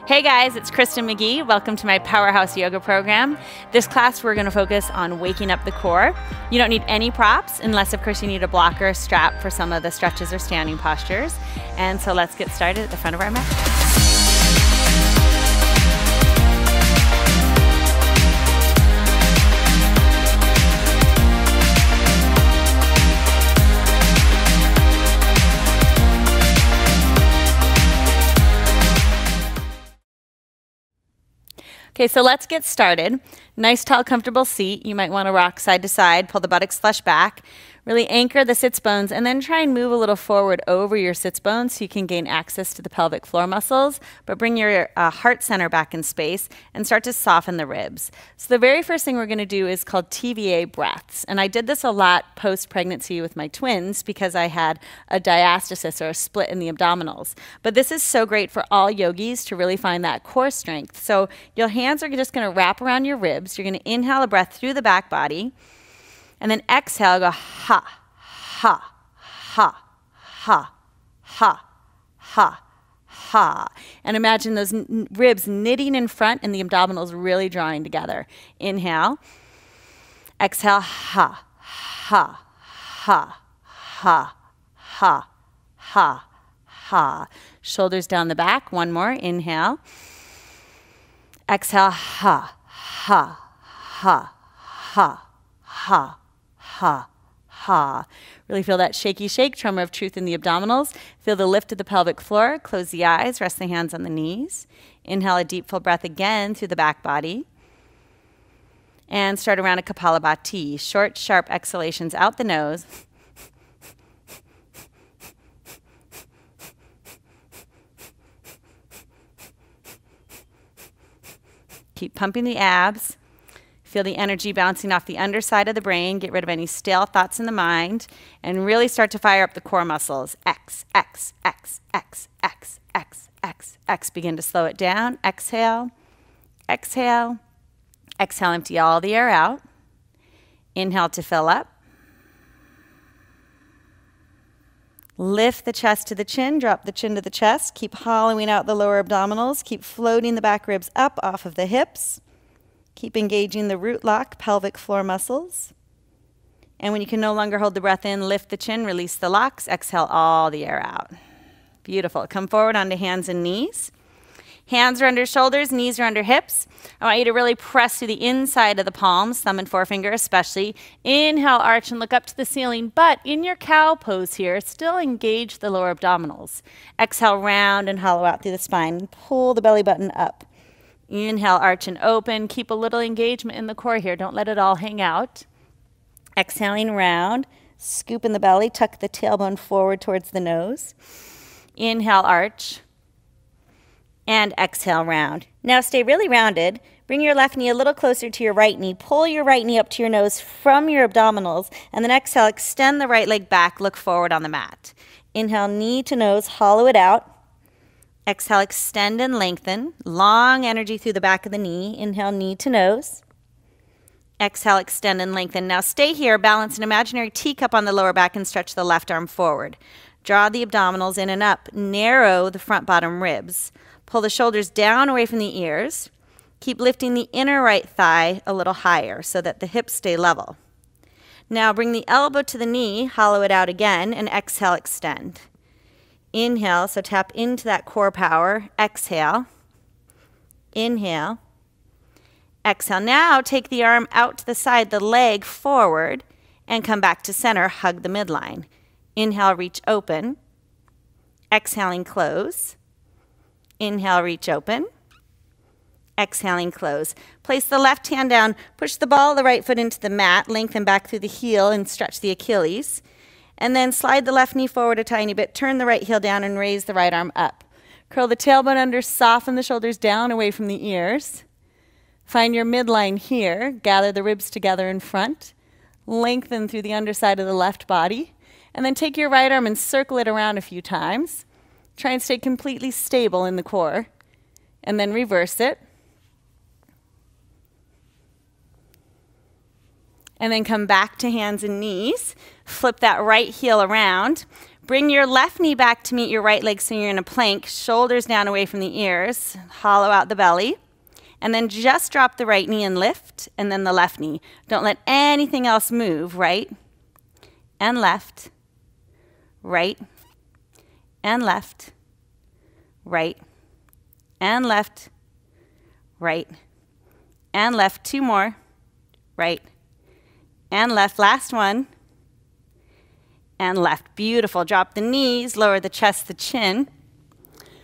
Hey guys, it's Kristin McGee. Welcome to my Powerhouse Yoga program. This class, we're going to focus on waking up the core. You don't need any props, unless, of course, you need a blocker, a strap for some of the stretches or standing postures. And so let's get started at the front of our mat. Okay, so let's get started. Nice, tall, comfortable seat. You might want to rock side to side, pull the buttocks flush back. Really anchor the sits bones and then try and move a little forward over your sits bones so you can gain access to the pelvic floor muscles, but bring your uh, heart center back in space and start to soften the ribs. So the very first thing we're going to do is called TVA breaths. And I did this a lot post-pregnancy with my twins because I had a diastasis or a split in the abdominals. But this is so great for all yogis to really find that core strength. So your hands are just going to wrap around your ribs. You're going to inhale a breath through the back body. And then exhale, go ha, ha, ha, ha, ha, ha, ha. And imagine those ribs knitting in front and the abdominals really drawing together. Inhale. Exhale, ha, ha, ha, ha, ha, ha, ha. Shoulders down the back. One more. Inhale. Exhale, ha, ha, ha, ha, ha ha, ha. Really feel that shaky shake, tremor of truth in the abdominals. Feel the lift of the pelvic floor. Close the eyes, rest the hands on the knees. Inhale a deep full breath again through the back body. And start around a Kapalabhati. Short, sharp exhalations out the nose. Keep pumping the abs. Feel the energy bouncing off the underside of the brain. Get rid of any stale thoughts in the mind and really start to fire up the core muscles. X, X, X, X, X, X, X, X. Begin to slow it down. Exhale, exhale, exhale, empty all the air out. Inhale to fill up. Lift the chest to the chin, drop the chin to the chest. Keep hollowing out the lower abdominals. Keep floating the back ribs up off of the hips. Keep engaging the root lock, pelvic floor muscles. And when you can no longer hold the breath in, lift the chin, release the locks, exhale all the air out. Beautiful. Come forward onto hands and knees. Hands are under shoulders, knees are under hips. I want you to really press through the inside of the palms, thumb and forefinger especially. Inhale, arch and look up to the ceiling, but in your cow pose here, still engage the lower abdominals. Exhale, round and hollow out through the spine. Pull the belly button up. Inhale, arch and open. Keep a little engagement in the core here. Don't let it all hang out. Exhaling round. Scoop in the belly. Tuck the tailbone forward towards the nose. Inhale, arch. And exhale, round. Now stay really rounded. Bring your left knee a little closer to your right knee. Pull your right knee up to your nose from your abdominals. And then exhale, extend the right leg back. Look forward on the mat. Inhale, knee to nose. Hollow it out. Exhale, extend and lengthen. Long energy through the back of the knee. Inhale, knee to nose. Exhale, extend and lengthen. Now stay here, balance an imaginary teacup on the lower back and stretch the left arm forward. Draw the abdominals in and up. Narrow the front bottom ribs. Pull the shoulders down away from the ears. Keep lifting the inner right thigh a little higher so that the hips stay level. Now bring the elbow to the knee, hollow it out again, and exhale, extend. Inhale, so tap into that core power. Exhale. Inhale. Exhale. Now take the arm out to the side, the leg forward, and come back to center. Hug the midline. Inhale, reach open. Exhaling, close. Inhale, reach open. Exhaling, close. Place the left hand down. Push the ball of the right foot into the mat. Lengthen back through the heel and stretch the Achilles. And then slide the left knee forward a tiny bit, turn the right heel down, and raise the right arm up. Curl the tailbone under, soften the shoulders down away from the ears. Find your midline here. Gather the ribs together in front. Lengthen through the underside of the left body. And then take your right arm and circle it around a few times. Try and stay completely stable in the core. And then reverse it. And then come back to hands and knees. Flip that right heel around. Bring your left knee back to meet your right leg so you're in a plank, shoulders down away from the ears, hollow out the belly. And then just drop the right knee and lift, and then the left knee. Don't let anything else move, right and left, right and left, right and left, right and left. Two more, right and left. Last one and left. Beautiful. Drop the knees, lower the chest, the chin.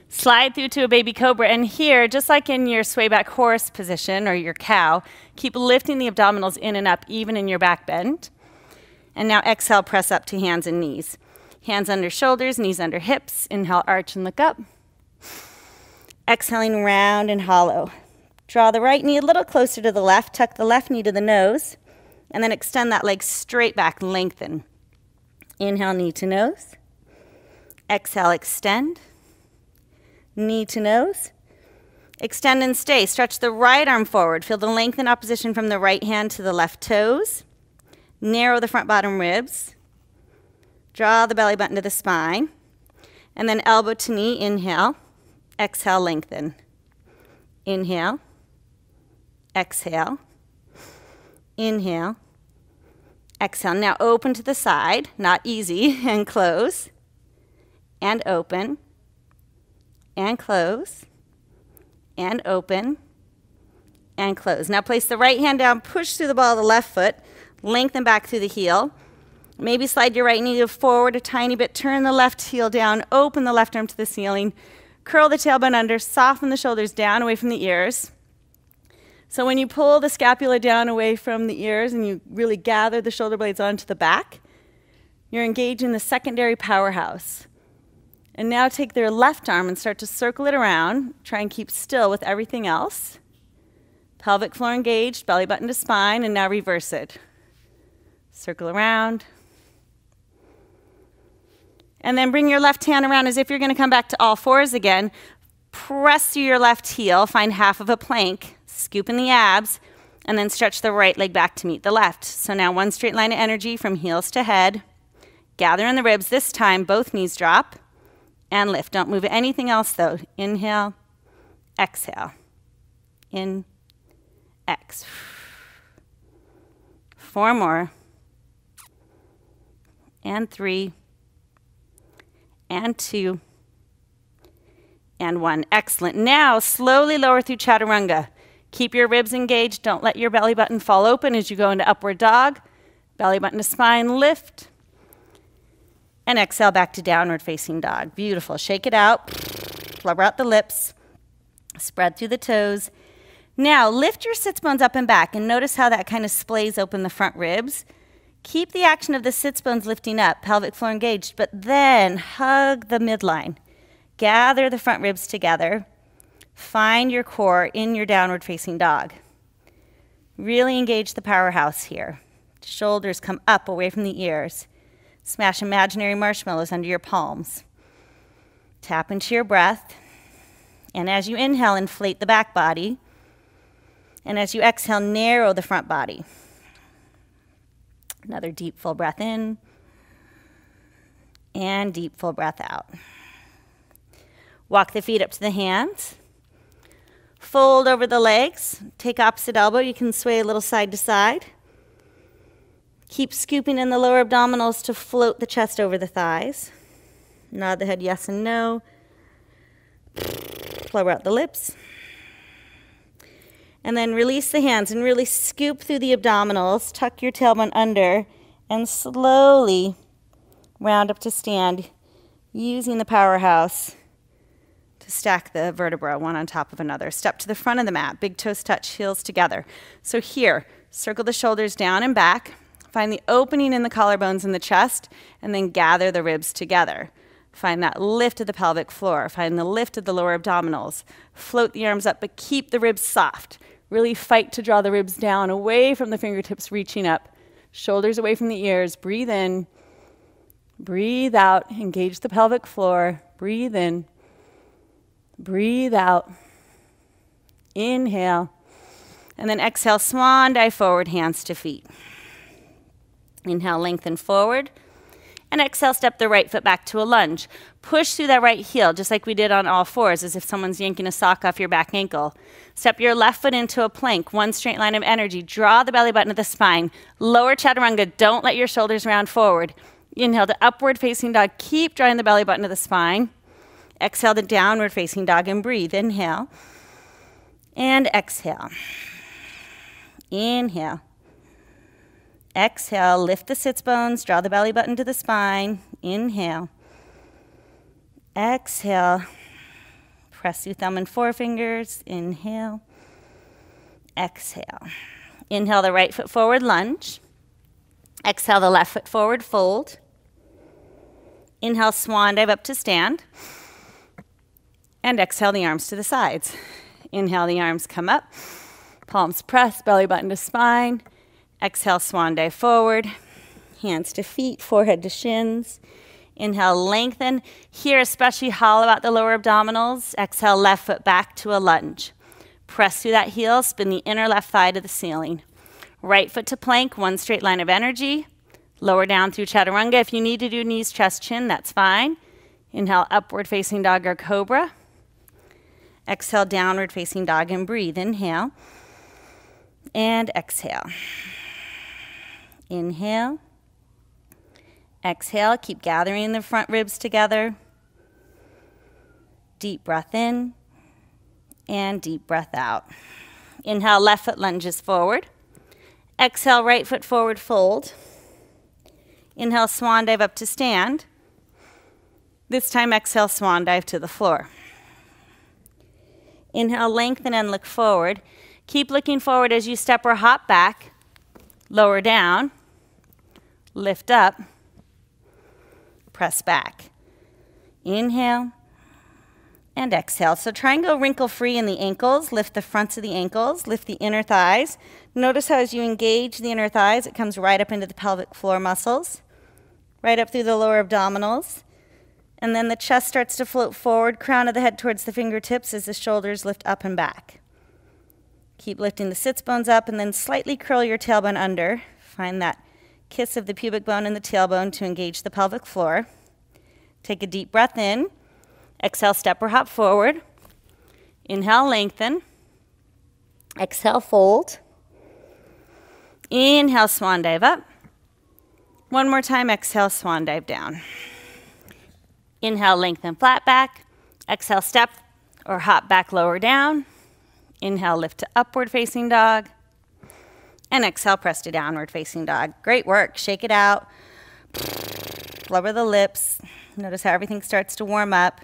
Slide through to a baby cobra. And here, just like in your sway back horse position or your cow, keep lifting the abdominals in and up, even in your back bend. And now exhale, press up to hands and knees. Hands under shoulders, knees under hips. Inhale, arch and look up. Exhaling round and hollow. Draw the right knee a little closer to the left, tuck the left knee to the nose, and then extend that leg straight back, lengthen. Inhale, knee to nose. Exhale, extend. Knee to nose. Extend and stay. Stretch the right arm forward. Feel the length in opposition from the right hand to the left toes. Narrow the front bottom ribs. Draw the belly button to the spine. And then elbow to knee, inhale. Exhale, lengthen. Inhale. Exhale. Inhale. Exhale. Now open to the side, not easy, and close. And open. And close. And open. And close. Now place the right hand down, push through the ball of the left foot, lengthen back through the heel. Maybe slide your right knee forward a tiny bit, turn the left heel down, open the left arm to the ceiling, curl the tailbone under, soften the shoulders down away from the ears. So when you pull the scapula down away from the ears and you really gather the shoulder blades onto the back, you're engaging the secondary powerhouse. And now take their left arm and start to circle it around. Try and keep still with everything else. Pelvic floor engaged, belly button to spine, and now reverse it. Circle around. And then bring your left hand around as if you're going to come back to all fours again. Press through your left heel, find half of a plank, scoop in the abs, and then stretch the right leg back to meet the left. So now one straight line of energy from heels to head. Gather in the ribs. This time, both knees drop and lift. Don't move anything else though. Inhale, exhale. In, X. Four more. And three. And two. And one. Excellent. Now, slowly lower through chaturanga. Keep your ribs engaged. Don't let your belly button fall open as you go into upward dog. Belly button to spine, lift. And exhale back to downward facing dog. Beautiful. Shake it out. Blubber out the lips. Spread through the toes. Now, lift your sits bones up and back and notice how that kind of splays open the front ribs. Keep the action of the sits bones lifting up, pelvic floor engaged, but then hug the midline. Gather the front ribs together Find your core in your downward facing dog. Really engage the powerhouse here. Shoulders come up away from the ears. Smash imaginary marshmallows under your palms. Tap into your breath. And as you inhale, inflate the back body. And as you exhale, narrow the front body. Another deep, full breath in. And deep, full breath out. Walk the feet up to the hands. Fold over the legs. Take opposite elbow. You can sway a little side to side. Keep scooping in the lower abdominals to float the chest over the thighs. Nod the head yes and no. Blow out the lips. And then release the hands and really scoop through the abdominals. Tuck your tailbone under and slowly round up to stand using the powerhouse stack the vertebra one on top of another. Step to the front of the mat, big toes touch, heels together. So here, circle the shoulders down and back, find the opening in the collarbones in the chest, and then gather the ribs together. Find that lift of the pelvic floor. Find the lift of the lower abdominals. Float the arms up, but keep the ribs soft. Really fight to draw the ribs down, away from the fingertips, reaching up. Shoulders away from the ears. Breathe in. Breathe out. Engage the pelvic floor. Breathe in. Breathe out. Inhale. And then exhale, swan dive forward, hands to feet. Inhale, lengthen forward. And exhale, step the right foot back to a lunge. Push through that right heel, just like we did on all fours, as if someone's yanking a sock off your back ankle. Step your left foot into a plank, one straight line of energy. Draw the belly button to the spine. Lower chaturanga. Don't let your shoulders round forward. Inhale to upward facing dog. Keep drawing the belly button to the spine. Exhale to downward facing dog and breathe. Inhale. And exhale. Inhale. Exhale, lift the sits bones, draw the belly button to the spine. Inhale. Exhale. Press your thumb and forefingers. Inhale. Exhale. Inhale the right foot forward, lunge. Exhale the left foot forward, fold. Inhale, swan dive up to stand. And exhale the arms to the sides. Inhale, the arms come up. Palms press, belly button to spine. Exhale, swan dive forward. Hands to feet, forehead to shins. Inhale, lengthen. Here, especially hollow out the lower abdominals. Exhale, left foot back to a lunge. Press through that heel, spin the inner left thigh to the ceiling. Right foot to plank, one straight line of energy. Lower down through chaturanga. If you need to do knees, chest, chin, that's fine. Inhale, upward facing dog or cobra. Exhale, downward facing dog and breathe. Inhale and exhale. Inhale. Exhale, keep gathering the front ribs together. Deep breath in and deep breath out. Inhale, left foot lunges forward. Exhale, right foot forward fold. Inhale, swan dive up to stand. This time, exhale, swan dive to the floor. Inhale, lengthen and look forward. Keep looking forward as you step or hop back. Lower down. Lift up. Press back. Inhale and exhale. So try and go wrinkle free in the ankles. Lift the fronts of the ankles. Lift the inner thighs. Notice how as you engage the inner thighs, it comes right up into the pelvic floor muscles, right up through the lower abdominals. And then the chest starts to float forward, crown of the head towards the fingertips as the shoulders lift up and back. Keep lifting the sits bones up and then slightly curl your tailbone under. Find that kiss of the pubic bone and the tailbone to engage the pelvic floor. Take a deep breath in. Exhale, step or hop forward. Inhale, lengthen. Exhale, fold. Inhale, swan dive up. One more time, exhale, swan dive down. Inhale, lengthen flat back. Exhale, step or hop back, lower down. Inhale, lift to upward facing dog. And exhale, press to downward facing dog. Great work. Shake it out. Lower the lips. Notice how everything starts to warm up.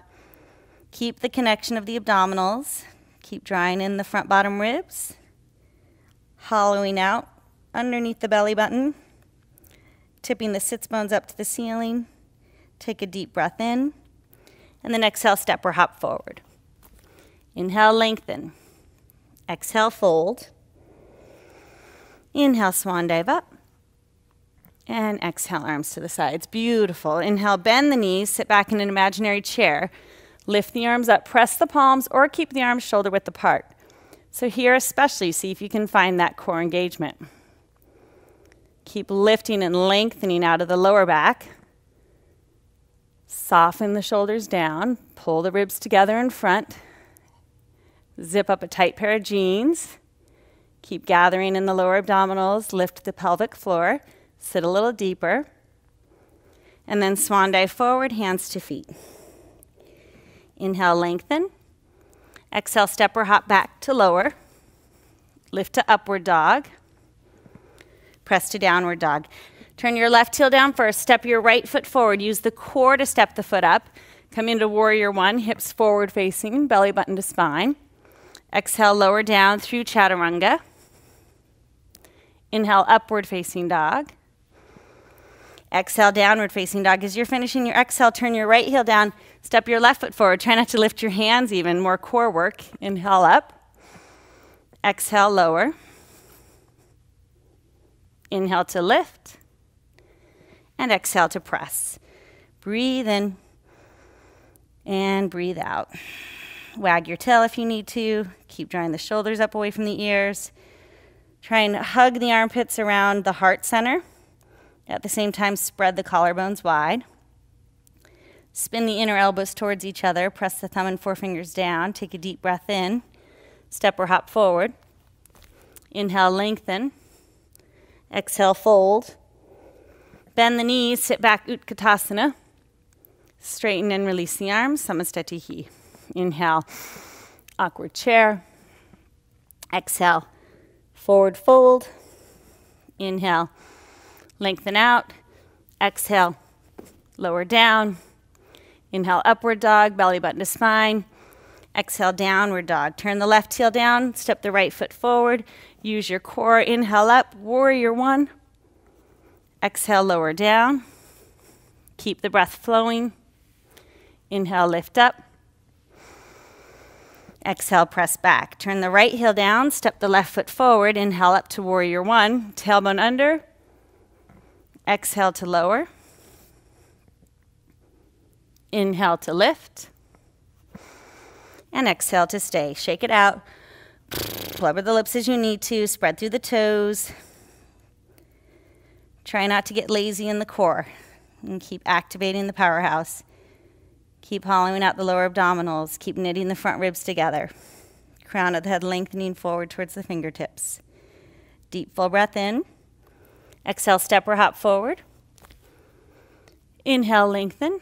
Keep the connection of the abdominals. Keep drawing in the front bottom ribs. Hollowing out underneath the belly button. Tipping the sits bones up to the ceiling. Take a deep breath in. And then exhale, step or hop forward. Inhale, lengthen. Exhale, fold. Inhale, swan dive up. And exhale, arms to the sides. Beautiful. Inhale, bend the knees, sit back in an imaginary chair. Lift the arms up, press the palms, or keep the arms shoulder width apart. So, here especially, see if you can find that core engagement. Keep lifting and lengthening out of the lower back. Soften the shoulders down, pull the ribs together in front. Zip up a tight pair of jeans. Keep gathering in the lower abdominals, lift the pelvic floor, sit a little deeper. And then swan dive forward, hands to feet. Inhale, lengthen. Exhale, step or hop back to lower. Lift to upward dog. Press to downward dog. Turn your left heel down first. Step your right foot forward. Use the core to step the foot up. Come into warrior one, hips forward facing, belly button to spine. Exhale, lower down through chaturanga. Inhale, upward facing dog. Exhale, downward facing dog. As you're finishing your exhale, turn your right heel down, step your left foot forward. Try not to lift your hands even, more core work. Inhale up. Exhale, lower. Inhale to lift and exhale to press. Breathe in and breathe out. Wag your tail if you need to. Keep drawing the shoulders up away from the ears. Try and hug the armpits around the heart center. At the same time, spread the collarbones wide. Spin the inner elbows towards each other. Press the thumb and forefingers down. Take a deep breath in. Step or hop forward. Inhale, lengthen. Exhale, fold. Bend the knees, sit back, Utkatasana. Straighten and release the arms, Samasthiti. Inhale, awkward chair. Exhale, forward fold. Inhale, lengthen out. Exhale, lower down. Inhale, upward dog, belly button to spine. Exhale, downward dog. Turn the left heel down, step the right foot forward. Use your core. Inhale up, warrior one. Exhale, lower down. Keep the breath flowing. Inhale, lift up. Exhale, press back. Turn the right heel down, step the left foot forward. Inhale up to warrior one. Tailbone under. Exhale to lower. Inhale to lift. And exhale to stay. Shake it out. Blubber the lips as you need to. Spread through the toes. Try not to get lazy in the core. And keep activating the powerhouse. Keep hollowing out the lower abdominals. Keep knitting the front ribs together. Crown of the head lengthening forward towards the fingertips. Deep full breath in. Exhale, step or hop forward. Inhale, lengthen.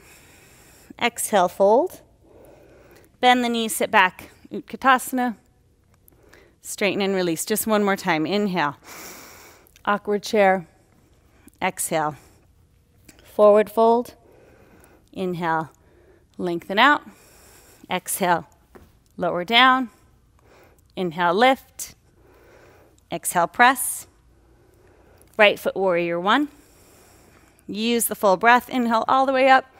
Exhale, fold. Bend the knees, sit back. Utkatasana. Straighten and release. Just one more time. Inhale. Awkward chair. Exhale. Forward fold. Inhale lengthen out. Exhale, lower down. Inhale, lift. Exhale, press. Right foot warrior one. Use the full breath. Inhale all the way up.